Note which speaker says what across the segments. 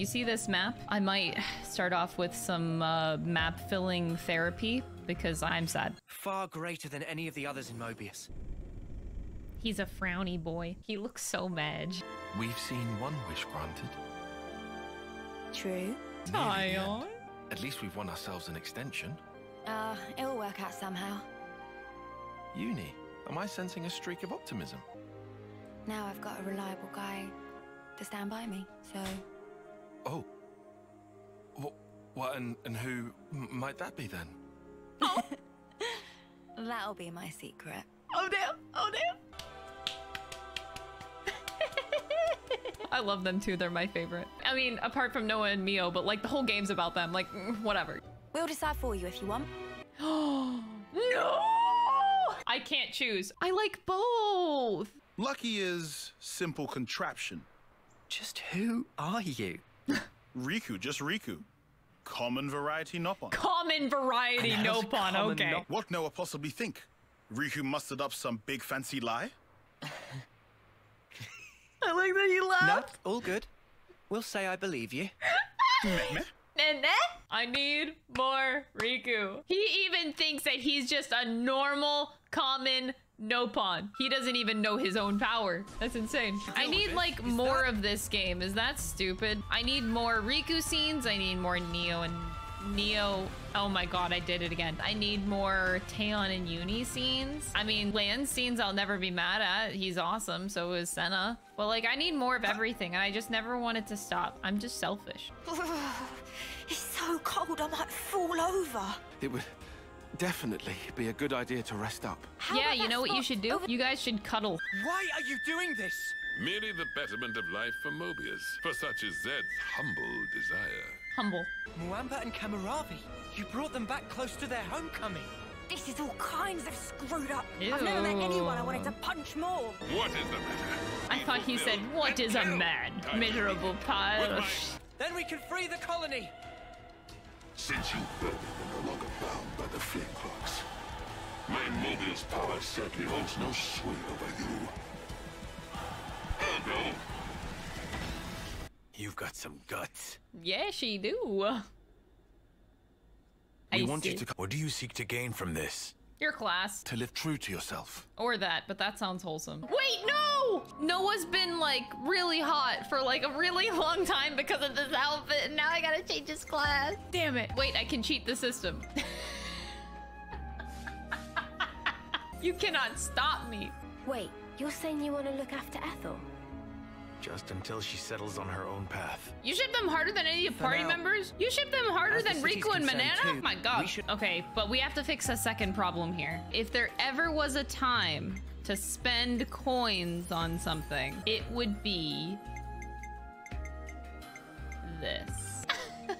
Speaker 1: You see this map? I might start off with some uh, map filling therapy because I'm sad.
Speaker 2: Far greater than any of the others in Moebius.
Speaker 1: He's a frowny boy. He looks so mad.
Speaker 3: We've seen one wish granted.
Speaker 4: True.
Speaker 3: Nearly. At least we've won ourselves an extension.
Speaker 4: Uh, it'll work out somehow.
Speaker 3: Eunie, am I sensing a streak of optimism?
Speaker 4: Now I've got a reliable guy to stand by me, so
Speaker 3: Oh. What, what and, and who might that be then? Oh.
Speaker 4: that'll be my secret.
Speaker 1: Oh damn! Oh damn! I love them too. They're my favorite. I mean, apart from Noah and Mio, but like the whole game's about them. Like, whatever.
Speaker 4: We'll decide for you if you want.
Speaker 1: no! I can't choose. I like both.
Speaker 5: Lucky is simple contraption.
Speaker 2: Just who are you?
Speaker 5: Riku, just Riku. Common variety Nopon.
Speaker 1: Common variety
Speaker 2: And how's
Speaker 1: Nopon. Okay.
Speaker 2: Nop-
Speaker 5: What Noah possibly think? Riku mustered up some big fancy lie?
Speaker 1: I like that you
Speaker 2: No,
Speaker 1: laughed.
Speaker 2: all good. We'll say I believe you.
Speaker 5: Meh, meh.
Speaker 1: Nene? I need more Riku. He even thinks that he's just a normal, common Nopon. He doesn't even know his own power. That's insane. I need like more of this game. Is that stupid? I need more Riku scenes. I need more Neo and Neo. Oh my god, I did it again. I need more Taion and Eunie scenes. I mean, Lanz scenes I'll never be mad at. He's awesome. So is Sena. But like, I need more of everything. And I just never wanted to stop. I'm just selfish.
Speaker 4: it's so cold, I might fall over.
Speaker 3: It would definitely be a good idea to rest up.
Speaker 4: How
Speaker 1: yeah, you
Speaker 4: that
Speaker 1: know what you should do?
Speaker 4: over-
Speaker 1: You guys should cuddle.
Speaker 2: Why are you doing this?
Speaker 6: Merely the betterment of life for Moebius, for such is Zed's humble desire.
Speaker 1: Humble.
Speaker 2: Muamba and Cammuravi. You brought them back close to their homecoming.
Speaker 4: This is all kinds of screwed up. I've never met anyone I wanted to punch more.
Speaker 6: What is the matter?
Speaker 1: I
Speaker 6: Be
Speaker 1: thought he said,
Speaker 6: what is
Speaker 1: what
Speaker 6: and
Speaker 1: a man? Miserable pile of
Speaker 2: Then we can free the colony.
Speaker 6: Since you felt and no longer bound by the flame clocks, my Moebius power certainly holds no sway over you. Ergo,
Speaker 2: You've got some guts.
Speaker 1: Yeah, she do.
Speaker 3: We
Speaker 1: I
Speaker 3: want you
Speaker 1: see.
Speaker 3: to
Speaker 7: What do you seek to gain from this?
Speaker 1: Your class.
Speaker 3: to live true to yourself.
Speaker 1: Or that, but that sounds wholesome. Wait, no! Noah's been like really hot for like a really long time because of this outfit, and now I gotta change his class. Damn it. Wait, I can cheat the system. you cannot stop me.
Speaker 4: Wait, you're saying you want to look after Ethel?
Speaker 7: Just until she settles on her own path.
Speaker 1: You ship them harder than any of the
Speaker 2: For
Speaker 1: party
Speaker 2: now.
Speaker 1: members? You ship them harder
Speaker 2: As the
Speaker 1: than Riku and
Speaker 2: concerned
Speaker 1: Manana?
Speaker 2: too,
Speaker 1: My god. Okay, but we have to fix a second problem here. If there ever was a time to spend coins on something, it would be this.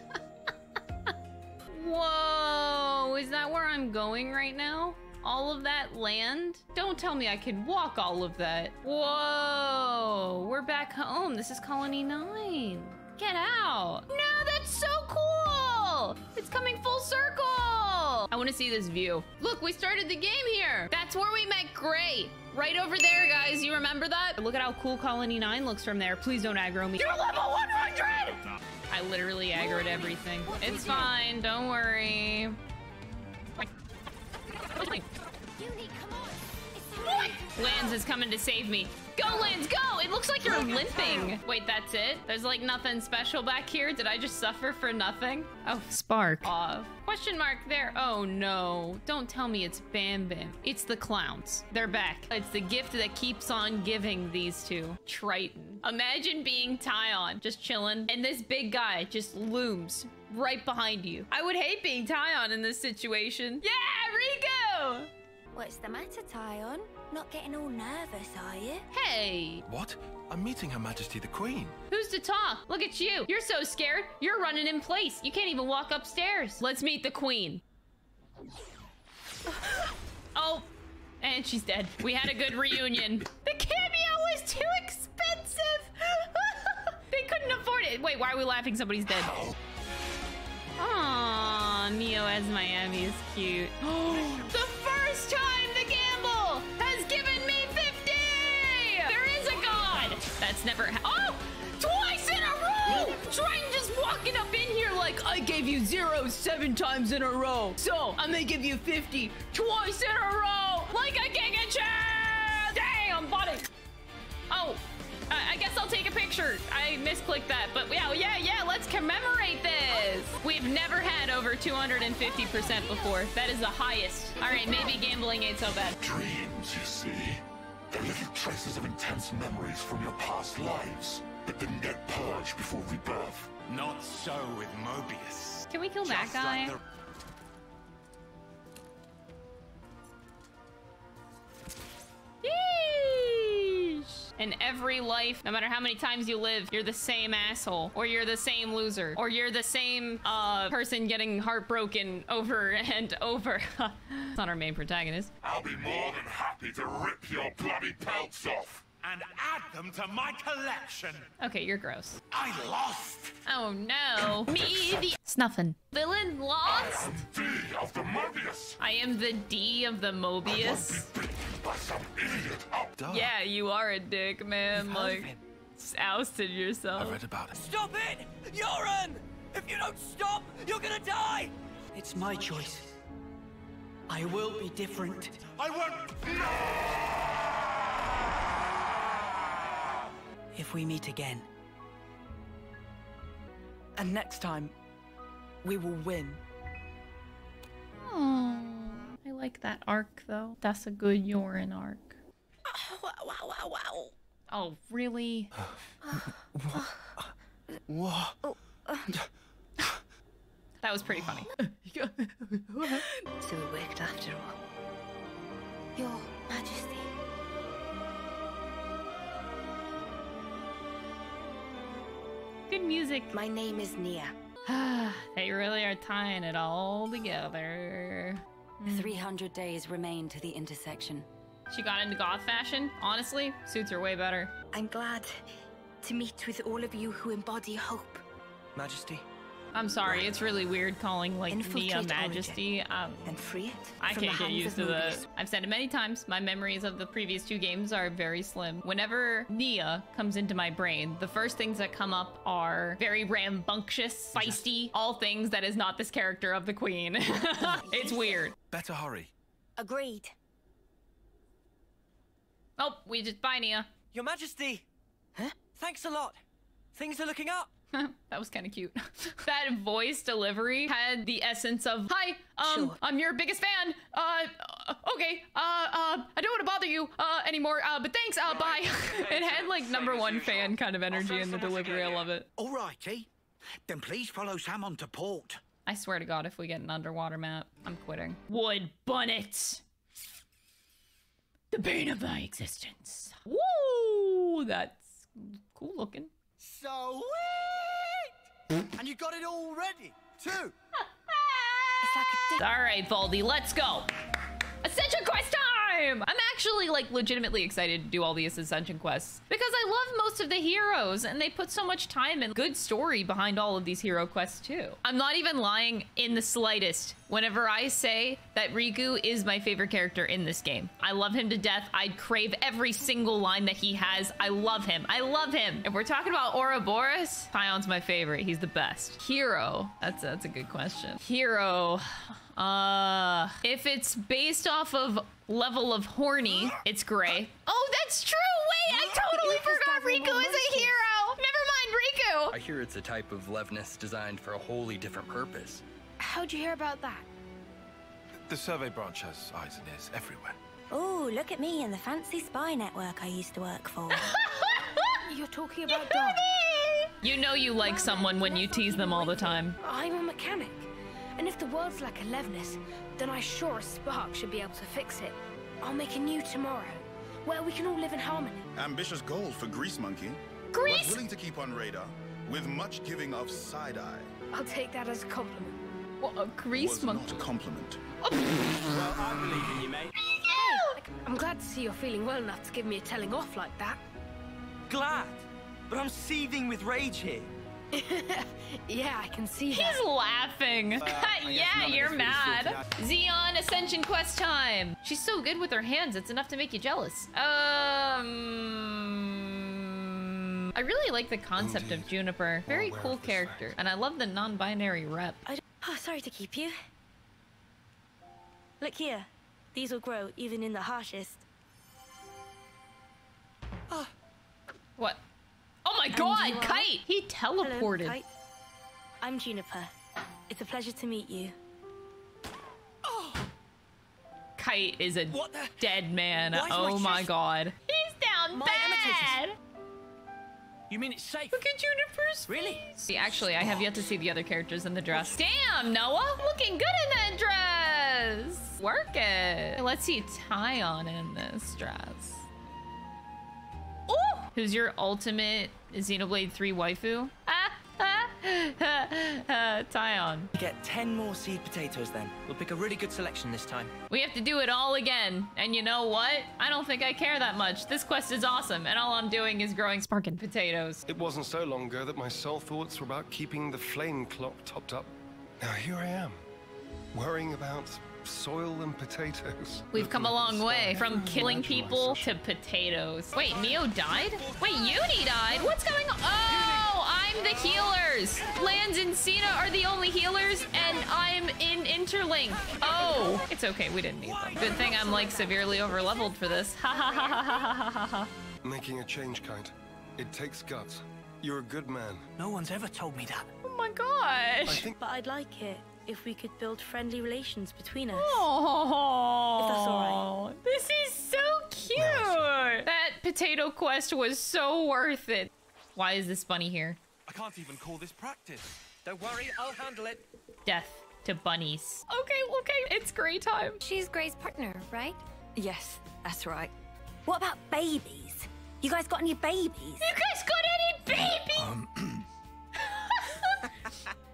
Speaker 1: Whoa, is that where I'm going right now? All of that land? Don't tell me I can walk all of that. Whoa, we're back home. This is Colony 9. Get out. No, that's so cool. It's coming full circle. I want to see this view. Look, we started the game here. That's where we met Gray. Right over there, guys. You remember that? Look at how cool Colony 9 looks from there. Please don't aggro me. You're level 100! I literally aggroed everything. It's fine. Don't worry. Lanz is coming to save me. Go, Lanz, go! It looks like you're limping. Wait, that's it? There's like nothing special back here? Did I just suffer for nothing? Oh, Spark. Off. Question mark there. Oh no. Don't tell me it's Bam Bam. It's the clowns. They're back. It's the gift that keeps on giving these two. Triton. Imagine being Taion, just chilling, and this big guy just looms right behind you. I would hate being Taion in this situation. Yeah, Rico!
Speaker 4: What's the matter, Taion? Not getting all nervous, are you?
Speaker 1: Hey,
Speaker 3: What? I'm meeting Her Majesty the Queen.
Speaker 1: Who's to talk? Look at you. You're so scared. You're running in place. You can't even walk upstairs. Let's meet the queen. oh, and she's dead. We had a good reunion. The cameo was too expensive. they couldn't afford it. Wait, why are we laughing? Somebody's dead. Aw, Neo as Miami is cute. the first time That's never Oh! Twice in a row! Triton just walking up in here like, I gave you zero seven times in a row. So I'm gonna give you 50 twice in a row. Like a Giga Chad! Damn, buddy. Oh, I I guess I'll take a picture. I misclicked that, but yeah, oh, yeah, yeah, let's commemorate this. We've never had over 250% before. That is the highest. All right, maybe gambling ain't so bad.
Speaker 6: Dreams, you see. They're little traces of intense memories from your past lives that didn't get purged before rebirth.
Speaker 7: Not so with Moebius.
Speaker 1: Can we kill that guy?
Speaker 7: like the-
Speaker 1: Yeesh. In every life, no matter how many times you live, you're the same asshole, or you're the same loser, or you're the same uh, person getting heartbroken over and over. it's not our main protagonist.
Speaker 6: I'll be more than happy to rip your bloody pelts off.
Speaker 7: And add them to my collection.
Speaker 1: Okay, you're gross.
Speaker 7: I lost.
Speaker 1: Oh no. Me, the snuffin. Villain lost?
Speaker 6: I am D of the Moebius.
Speaker 1: I am the D of the Moebius.
Speaker 6: Be by some idiot.
Speaker 3: Oh,
Speaker 1: yeah, you are a dick, man.
Speaker 2: You've
Speaker 1: Like, ousted yourself.
Speaker 3: I read about it.
Speaker 2: Stop it! Joran! If you don't stop, you're gonna die! It's my choice. I will be different.
Speaker 6: I won't.
Speaker 2: If we meet again. And next time, we will win.
Speaker 1: Oh, I like that arc though. That's a good Joran arc.
Speaker 4: Wow, wow, wow, wow.
Speaker 1: Oh, really?
Speaker 3: What?
Speaker 1: That was pretty funny.
Speaker 4: So it worked after all. Your Majesty.
Speaker 1: Music.
Speaker 4: My name is Nia.
Speaker 1: they really are tying it all together. Hmm.
Speaker 4: 300 days remain to the intersection.
Speaker 1: She got into goth fashion. Honestly, suits her way better.
Speaker 4: I'm glad to meet with all of you who embody hope.
Speaker 2: Majesty,
Speaker 1: I'm sorry, it's really weird calling like
Speaker 4: Infiltrate
Speaker 1: Nia
Speaker 4: Origin.
Speaker 1: Majesty. Um,
Speaker 4: and free it
Speaker 1: I can't get used to
Speaker 4: Moebius.
Speaker 1: this. I've said it many times. My memories of the previous two games are very slim. Whenever Nia comes into my brain, the first things that come up are very rambunctious, feisty, all things that is not this character of the queen. it's weird.
Speaker 3: Better hurry.
Speaker 4: Agreed.
Speaker 1: Oh, we just bye Nia.
Speaker 2: Your Majesty!
Speaker 4: Huh?
Speaker 2: Thanks a lot. Things are looking up.
Speaker 1: that was kind of cute. that voice delivery had the essence of, "Hi, um,
Speaker 4: Sure.
Speaker 1: I'm your biggest fan. Uh, uh, okay, uh, uh, I don't want to bother you, uh, anymore. Uh, but thanks. Uh, bye." it had like number one fan kind of energy in the delivery. I love it.
Speaker 8: Alrighty. Then please follow Sam on to port.
Speaker 1: I swear to God, if we get an underwater map, I'm quitting. Wood Bunnet. The bane of my existence. Woo! That's cool looking.
Speaker 2: So And you got it all ready, too.
Speaker 4: It's like a.
Speaker 1: All right, Baldy, let's go. Ascension quest time! I'm actually like legitimately excited to do all these ascension quests because I love most of the heroes and they put so much time and good story behind all of these hero quests too. I'm not even lying in the slightest whenever I say that Riku is my favorite character in this game. I love him to death. I'd crave every single line that he has. I love him. I love him. If we're talking about Ouroboros, Pion's my favorite. He's the best. Hero. That's that's a good question. Hero. Uh, if it's based off of level of horny, it's gray. Oh, that's true. Wait, I totally forgot Riku is a hero. Never mind Riku.
Speaker 9: I hear it's a type of Levnis designed for a wholly different purpose.
Speaker 4: How'd you hear about that?
Speaker 3: The survey branch has eyes and ears everywhere.
Speaker 4: Oh, look at me and the fancy spy network I used to work for. You're talking about Dawn.
Speaker 1: You know you like someone when you tease them all the time.
Speaker 10: I'm a mechanic, and if the world's like Elevenus, then I sure as Spark should be able to fix it. I'll make a new tomorrow, where we can all live in harmony.
Speaker 5: Ambitious goal for Grease Monkey.
Speaker 1: Grease?
Speaker 5: But willing to keep on radar, with much giving of side eye.
Speaker 10: I'll take that as a compliment.
Speaker 1: What a grease
Speaker 5: Was
Speaker 1: monkey.
Speaker 5: not a compliment. Oh.
Speaker 2: Well, I believe in you, mate.
Speaker 10: I'm glad to see you're feeling well enough to give me a telling off like that.
Speaker 2: Glad. But I'm seething with rage here.
Speaker 10: Yeah, I can see that.
Speaker 1: He's laughing.
Speaker 2: I guess
Speaker 1: yeah, you're
Speaker 2: this really sorted
Speaker 1: mad.
Speaker 2: out.
Speaker 1: Zeon Ascension quest time. She's so good with her hands, it's enough to make you jealous. Um, I really like the concept of Juniper. Very cool character.
Speaker 3: fact.
Speaker 1: And I love the non-binary rep.
Speaker 4: I d- oh, sorry to keep you. Look here. These will grow even in the harshest. Ah.
Speaker 1: What? Oh my god,
Speaker 4: are?
Speaker 1: Kite! He
Speaker 4: Hello,
Speaker 1: teleported.
Speaker 4: Kite. I'm Juniper. It's a pleasure to meet you. Oh.
Speaker 1: Kite is a
Speaker 2: What the-
Speaker 1: dead man.
Speaker 2: Why is my
Speaker 1: oh my god. He's down
Speaker 2: My
Speaker 1: bad!
Speaker 2: amethyst. You mean it's safe?
Speaker 1: Look at Juniper's
Speaker 2: Really?
Speaker 1: See, actually, I have yet to see the other characters in the dress. Damn, Noah! Looking good in that dress! Work it! Let's see Taion in this dress. Ooh! Who's your ultimate Xenoblade 3 waifu? Ah, ah, ah, ah,
Speaker 2: Taion. Get 10 more seed potatoes then. We'll pick a really good selection this time.
Speaker 1: We have to do it all again. And you know what? I don't think I care that much. This quest is awesome, and all I'm doing is growing sparkin potatoes.
Speaker 11: It wasn't so long ago that my sole thoughts were about keeping the flame clock topped up. Now here I am, worrying about soil and potatoes.
Speaker 1: We've come a long way from killing people to potatoes. Wait, Neo died? Wait, Eunie died? What's going on? Oh, I'm the healers. Lanz and Sena are the only healers, and I'm in Interlink. Oh, it's okay. We didn't need them. Good thing I'm like severely overleveled for this. Ha ha ha ha ha ha ha ha.
Speaker 11: Making a change, Kite. It takes guts. You're a good man.
Speaker 2: No one's ever told me that.
Speaker 1: Oh my
Speaker 11: I
Speaker 1: gosh.
Speaker 11: think
Speaker 4: But I'd like it if we could build friendly relations between us.
Speaker 1: Oh,
Speaker 4: If that's all
Speaker 1: This is so cute. That potato quest was so worth it. Why is this bunny here?
Speaker 3: I can't even call this practice.
Speaker 2: Don't worry, I'll handle it.
Speaker 1: Death to bunnies. Okay, okay, it's gray time.
Speaker 10: She's Gray's partner, right?
Speaker 12: Yes, that's right.
Speaker 4: What about babies? You guys got any babies?
Speaker 1: You guys got any baby?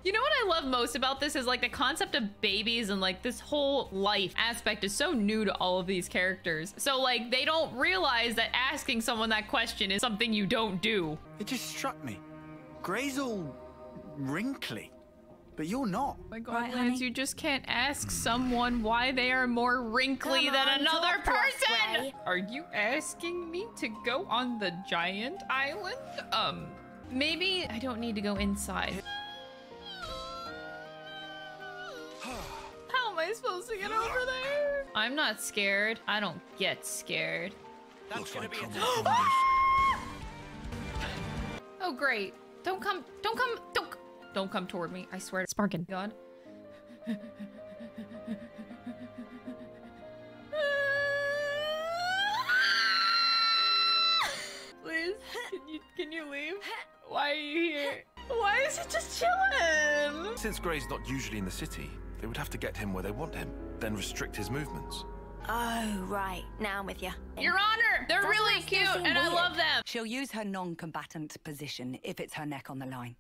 Speaker 1: you know what I love most about this is like the concept of babies and like this whole life aspect is so new to all of these characters. So like they don't realize that asking someone that question is something you don't do.
Speaker 8: It just struck me. Gray's all wrinkly, but you're not.
Speaker 1: my god,
Speaker 4: Right, Lanz,
Speaker 1: you just can't ask someone why they are more wrinkly
Speaker 4: Come
Speaker 1: than
Speaker 4: on,
Speaker 1: another
Speaker 4: talk to us,
Speaker 1: person. Are you asking me to go on the giant island? Um, maybe I don't need to go inside. How am I supposed to get over there? I'm not scared. I don't get scared.
Speaker 2: That's
Speaker 8: Looks
Speaker 2: gonna
Speaker 8: like
Speaker 2: be a
Speaker 8: trouble.
Speaker 1: Oh great. Don't come don't come don't don't come toward me. I swear to Sparkin. God. Please, can you can you leave? Why are you here? Why is it just chilling?
Speaker 3: Since Gray's not usually in the city, they would have to get him where they want him, then restrict his movements.
Speaker 4: Oh, right. Now I'm with you.
Speaker 1: Your Honor, they're
Speaker 4: Doesn't
Speaker 1: really cute
Speaker 4: seem
Speaker 1: and I love them.
Speaker 12: She'll use her non-combatant position if it's her neck on the line.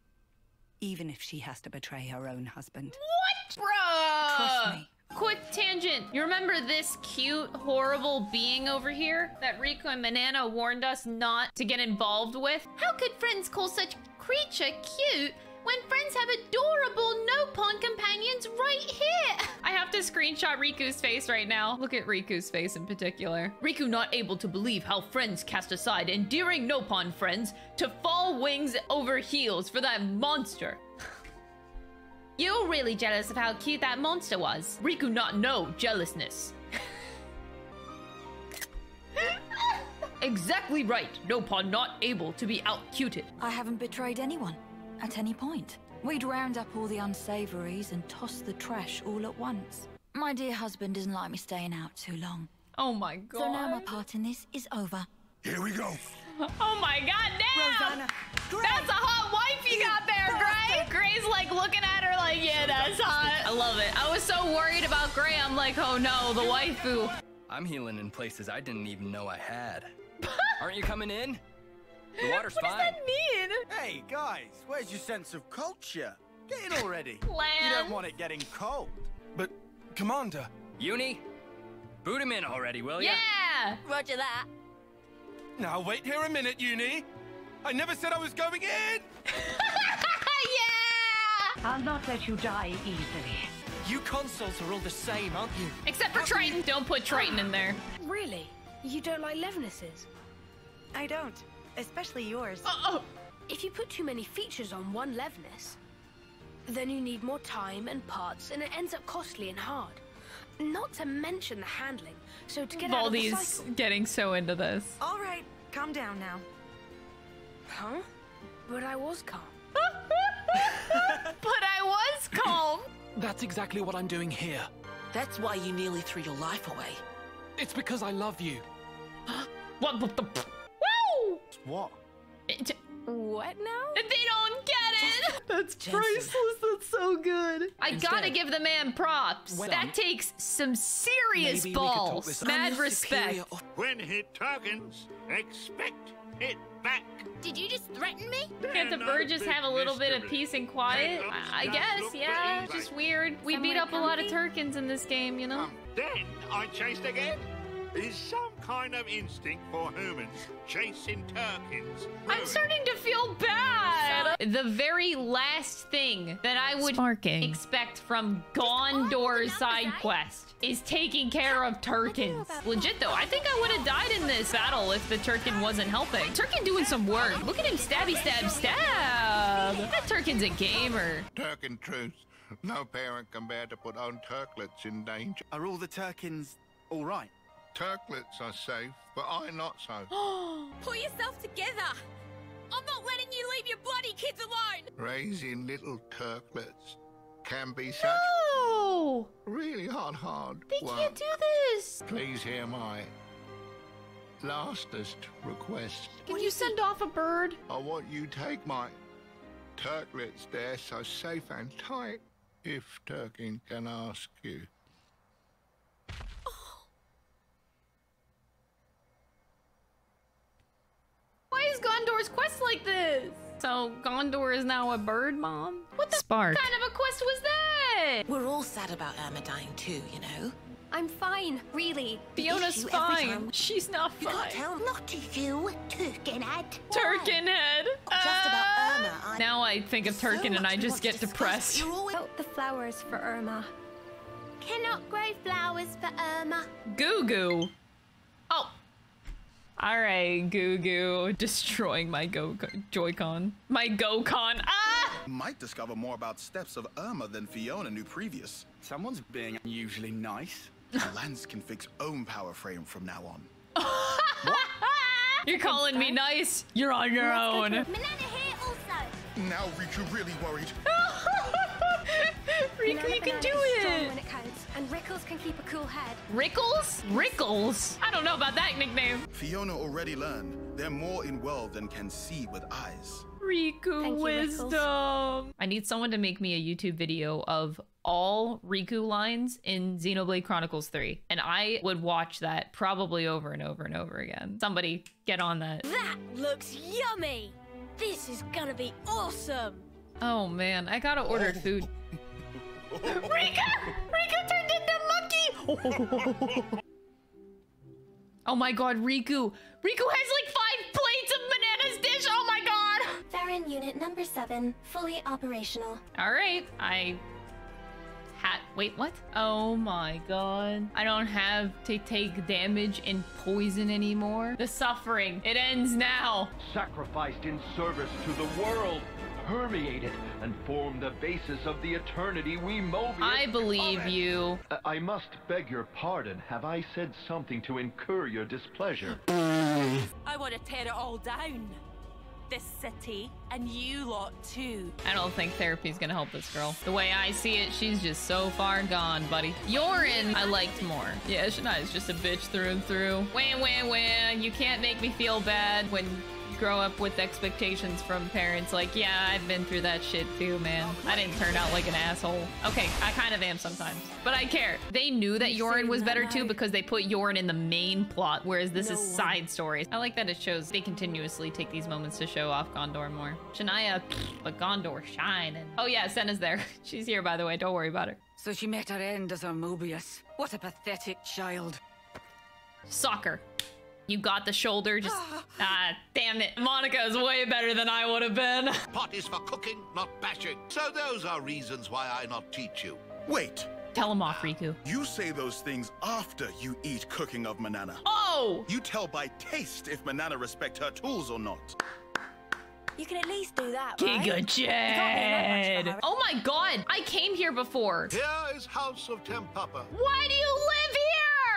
Speaker 12: Even if she has to betray her own husband.
Speaker 1: What? Bruh!
Speaker 12: Trust me.
Speaker 1: Quick tangent. You remember this cute, horrible being over here that Rico and Manana warned us not to get involved with? How could friends call such creature cute when friends have adorable Nopon companions right here? I have to screenshot Riku's face right now. Look at Riku's face in particular. Riku not able to believe how friends cast aside endearing Nopon friends to fall wings over heels for that monster. You're really jealous of how cute that monster was. Riku not know jealousness. exactly right. Nopon not able to be outcuted.
Speaker 12: I haven't betrayed anyone at any point. We'd round up all the unsavories and toss the trash all at once. My dear husband doesn't like me staying out too long.
Speaker 1: Oh my god.
Speaker 12: So now my part in this is over.
Speaker 6: Here we go.
Speaker 1: Oh my god, damn!
Speaker 8: Rosanna,
Speaker 1: That's a hot wife you got there, Gray! Gray's like looking at her like, yeah, that's hot. I love it. I was so worried about Gray, I'm like, oh no, the waifu.
Speaker 9: I'm healing in places I didn't even know I had. Aren't you coming in? The water's
Speaker 1: What does that mean?
Speaker 8: Hey, guys, where's your sense of culture? Get in already. You don't want it getting cold.
Speaker 3: But, Commander,
Speaker 9: Eunie, boot him in already, will ya?
Speaker 1: Yeah!
Speaker 4: Roger that.
Speaker 3: now wait here a minute, Eunie. I never said I was going in!
Speaker 1: yeah!
Speaker 13: I'll not let you die easily.
Speaker 2: You Consuls are all the same, aren't you?
Speaker 1: Except for Triton. Don't put Triton in there.
Speaker 10: Really? You don't like Levnises?
Speaker 12: I don't.
Speaker 14: Especially yours.
Speaker 10: Oh, oh If you put too many features on one Levnis, then you need more time and parts, and it ends up costly and hard. Not to mention the handling. So to get out of the
Speaker 1: Baldi's
Speaker 10: cycle.
Speaker 1: getting so into this.
Speaker 14: All right, calm down now.
Speaker 10: Huh? But I was calm.
Speaker 1: But I was calm.
Speaker 2: That's exactly what I'm doing here.
Speaker 15: That's why you nearly threw your life away.
Speaker 2: It's because I love you.
Speaker 1: What the? Woo!
Speaker 8: What?
Speaker 10: What now?
Speaker 1: They don't get it. That's priceless. That's so good. I gotta give the man props.
Speaker 2: Well-
Speaker 1: that takes some serious
Speaker 2: Maybe we could talk
Speaker 1: balls. Mad respect.
Speaker 6: When he targets, expect it back.
Speaker 4: Did you just threaten me?
Speaker 1: Can't the bird just have a little bit of peace and quiet? I, I guess, yeah. It's just weird. We beat up a lot of Tirkins in this game, you know?
Speaker 6: Um, then I chased again. Is some kind of instinct for humans chasing tirkins.
Speaker 1: I'm starting to feel bad. The very last thing that I would expect from Ghondor's side quest is taking care of Tirkins. Legit though, I think I would have died in this battle if the Tirkin wasn't helping. Tirkin doing some work. Look at him stabby stab stab. That Tirkin's a gamer.
Speaker 6: Tirkin truth. No parent can bear to put own turklets in danger.
Speaker 8: Are all the Tirkins all right?
Speaker 6: Turklets are safe, but I'm not so.
Speaker 4: Pull yourself together. I'm not letting you leave your bloody kids alone.
Speaker 6: Raising little turklets can be such
Speaker 1: No!
Speaker 6: really hard, hard
Speaker 1: They
Speaker 6: work.
Speaker 1: can't do this.
Speaker 6: Please hear my lastest request.
Speaker 1: Can you send off a bird?
Speaker 6: I want you take my turklets there so safe and tight, if Tirkin can ask you.
Speaker 1: Why is Ghondor's quest like this? So Gondor is now a bird mom? What the
Speaker 12: Spark.
Speaker 1: kind of a quest was that?
Speaker 15: We're all sad about Irma dying too, you know.
Speaker 4: I'm fine, really.
Speaker 1: Fiona's fine.
Speaker 4: time-
Speaker 1: She's not
Speaker 4: You can't
Speaker 1: fine.
Speaker 4: tell. Not you, Tirkinhead.
Speaker 1: Tirkin head.
Speaker 15: Just about Irma, I-
Speaker 1: Now I think of Tirkin and I just get depressed. Always...
Speaker 4: Oh, the flowers for Irma. Cannot grow flowers for Irma.
Speaker 1: Goo goo. Oh. All right, Goo Goo, destroying my Go Joy-Con. My Go-Con. Ah!
Speaker 16: Might discover more about steps of Irma than Fiona knew previous.
Speaker 8: Someone's being unusually nice.
Speaker 16: Lanz can fix own power frame from now on.
Speaker 1: You're calling me nice. You're on your own.
Speaker 4: Banana here also.
Speaker 16: Now Riku really worried.
Speaker 1: Riku, you can do it.
Speaker 4: when it counts, and Rickles can keep a cool head.
Speaker 1: Rickles? Rickles? I don't know about that nickname.
Speaker 16: Fiona already learned they're more in world than can see with eyes.
Speaker 1: Riku
Speaker 4: Thank you,
Speaker 1: wisdom. I need someone to make me a YouTube video of all Riku lines in Xenoblade Chronicles 3. And I would watch that probably over and over and over again. Somebody get on that.
Speaker 4: That looks yummy. This is gonna be awesome.
Speaker 1: Oh man, I gotta order oh. food. Rika! Rika turned into monkey! oh my god, Riku! Riku has like five plates of bananas dish! Oh my god!
Speaker 4: Farron unit number seven, fully operational.
Speaker 1: Alright, I hat wait, what? Oh my god. I don't have to take damage and poison anymore. The suffering, it ends now.
Speaker 17: sacrificed in service to the world, permeated and formed the basis of the eternity we Moebius.
Speaker 1: I believe you.
Speaker 17: I must beg your pardon. Have I said something to incur your displeasure?
Speaker 18: I want to tear it all down. This city, and you lot too.
Speaker 1: I don't think therapy's gonna help this girl. The way I see it, she's just so far gone, buddy. Joran, I liked more. Yeah, Shania's just a bitch through and through. Wham, wham, wham. You can't make me feel bad when you grow up with expectations from parents like, yeah, I've been through that shit too, man. I didn't turn out like an asshole. Okay, I kind of am sometimes, but I care. They knew that Joran was better too because they put Joran in the main plot, whereas this is side stories. I like that it shows they continuously take these moments to show off Ghondor more. Shania, but Ghondor shining. Oh yeah, Sena's there. She's here, by the way. Don't worry about her.
Speaker 19: So she met her end as a Moebius. What a pathetic child.
Speaker 1: Soccer. You got the shoulder, just ah, damn it. Monica is way better than I would have been.
Speaker 6: Pot is for cooking, not bashing. So those are reasons why I not teach you.
Speaker 16: Wait,
Speaker 1: Tell him off, Riku.
Speaker 16: You say those things after you eat cooking of Manana.
Speaker 1: Oh!
Speaker 16: You tell by taste if Manana respect her tools or not.
Speaker 4: You can at least do that, right?
Speaker 1: Giga
Speaker 4: You can't really
Speaker 1: Chad.
Speaker 4: know much about her.
Speaker 1: Oh my god, I came here before.
Speaker 20: Here is House of Tempapa.
Speaker 1: Why do you live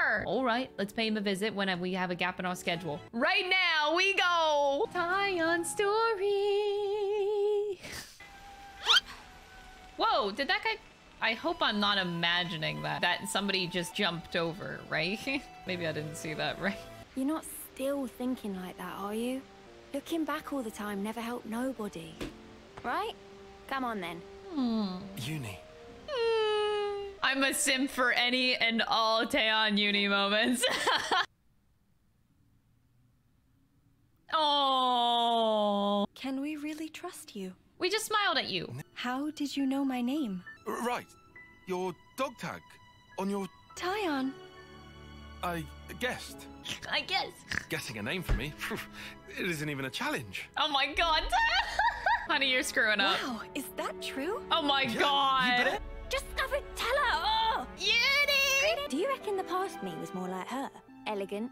Speaker 1: here? All right, let's pay him a visit when we have a gap in our schedule. Right now, we go. Taion story. Whoa, did that guy? I hope I'm not imagining that. That somebody just jumped over, right? Maybe I didn't see that right.
Speaker 4: You're not still thinking like that, are you? Looking back all the time never helped nobody. Right? Come on then.
Speaker 3: Hmm. Eunie.
Speaker 1: I'm a simp for any and all Taion Eunie moments. Oh.
Speaker 4: Can we really trust you?
Speaker 1: We just smiled at you.
Speaker 4: How did you know my name?
Speaker 3: Right. Your dog tag on your.
Speaker 4: Taion.
Speaker 3: I guessed.
Speaker 1: I guess.
Speaker 3: Guessing a name for me. It isn't even a challenge.
Speaker 1: Oh my god. Honey, you're screwing up.
Speaker 4: Wow, is that true?
Speaker 1: Oh my god.
Speaker 4: Just have it tell her. Oh!
Speaker 1: Eunie!
Speaker 4: Do you reckon the past me was more like her? Elegant,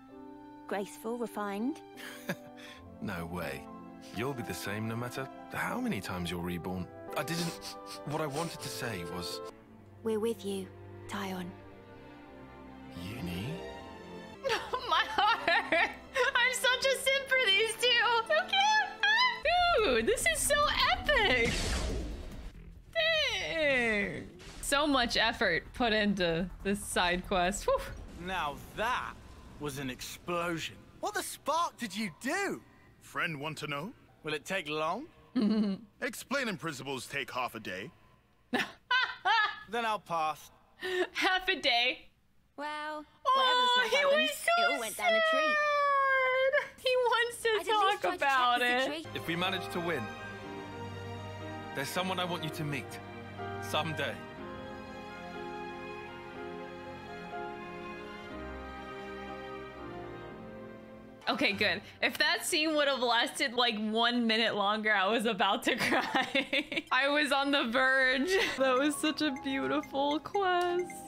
Speaker 4: graceful, refined?
Speaker 3: No way. You'll be the same no matter how many times you're reborn. I didn't. What I wanted to say was.
Speaker 4: We're with you, Taion.
Speaker 3: Eunie?
Speaker 1: my heart. I'm such a simp for these two. So cute. Dude, this is so epic. Dang. So much effort put into this side quest. Whew.
Speaker 8: Now that was an explosion. What the spark did you do?
Speaker 16: Friend want to know?
Speaker 8: Will it take long?
Speaker 16: Explaining principles take half a day.
Speaker 8: Then I'll pass.
Speaker 1: Half a day.
Speaker 4: Well,
Speaker 1: Oh, he
Speaker 4: not
Speaker 1: was so
Speaker 4: it all went down a tree.
Speaker 1: sad. He wants to
Speaker 4: I'd
Speaker 1: talk
Speaker 4: try to
Speaker 1: about it.
Speaker 3: If we manage to win, there's someone I want you to meet. Someday.
Speaker 1: Okay, good. If that scene would have lasted like one minute longer, I was about to cry. I was on the verge. That was such a beautiful quest.